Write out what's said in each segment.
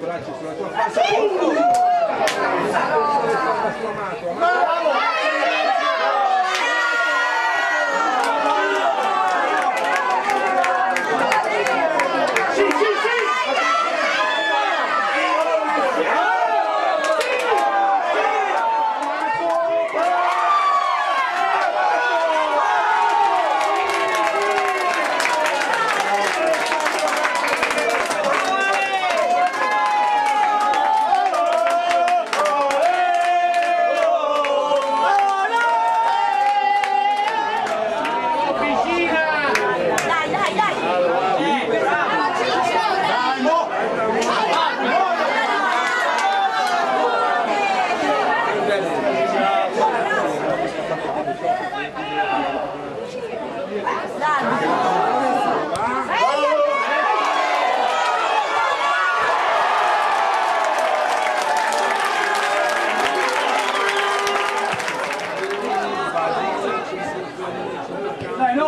Prate. Dai, nove! Dai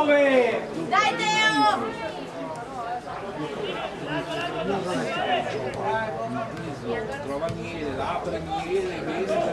9! Dai Teo! Trova miele, lapra miele, mese,